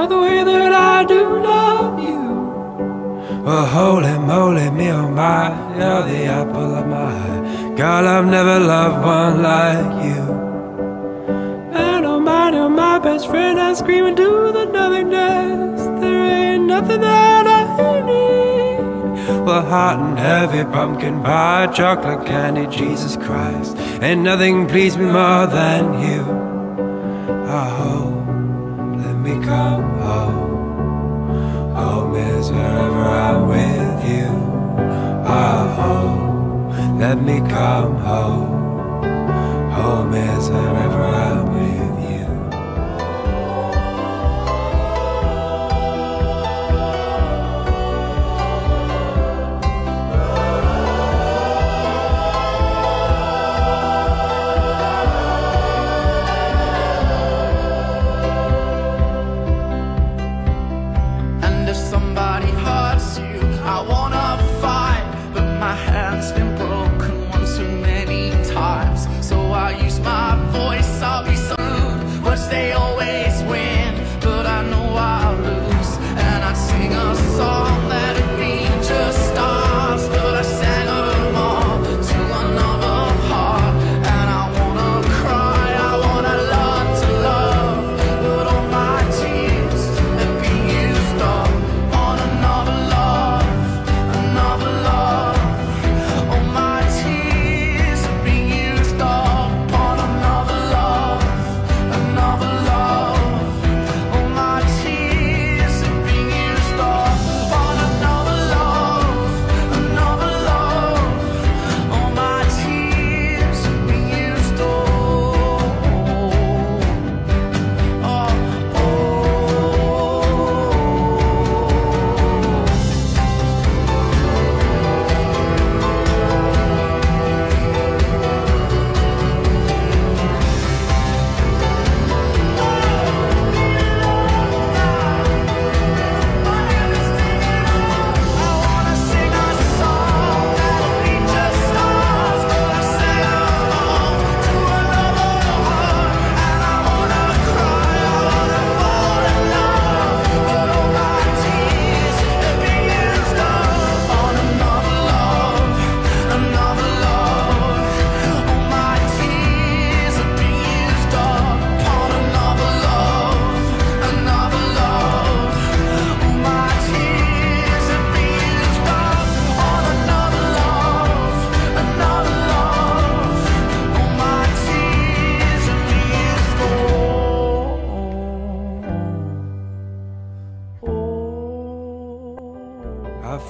Not the way that I do love you. Well, holy moly, me oh my, you're the apple of my eye. Girl, I've never loved one like you. Man, oh my, you're my best friend. I scream into the nothingness. There ain't nothing that I need. Well, hot and heavy pumpkin pie, chocolate candy, Jesus Christ. Ain't nothing please me more than you. Oh, me come home. Home is wherever I'm with you. Oh, let me come home. Home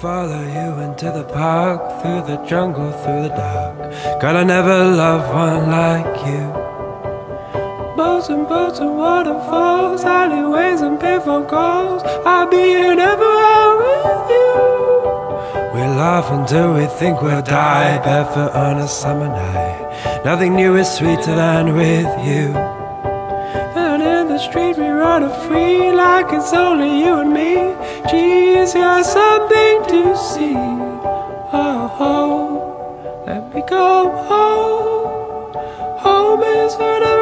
follow you into the park, through the jungle, through the dark. God, I never loved one like you. Boats and boats and waterfalls, alleyways and payphone calls. I'll be here never with you. We laugh until we think we'll die, barefoot on a summer night. Nothing new is sweeter than with you. And in the street we run free like it's only you and me. Geez, got something to see. Oh, oh, let me come home. Home is whenever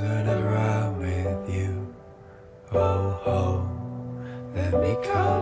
Whenever I'm with you. Oh, home, let me come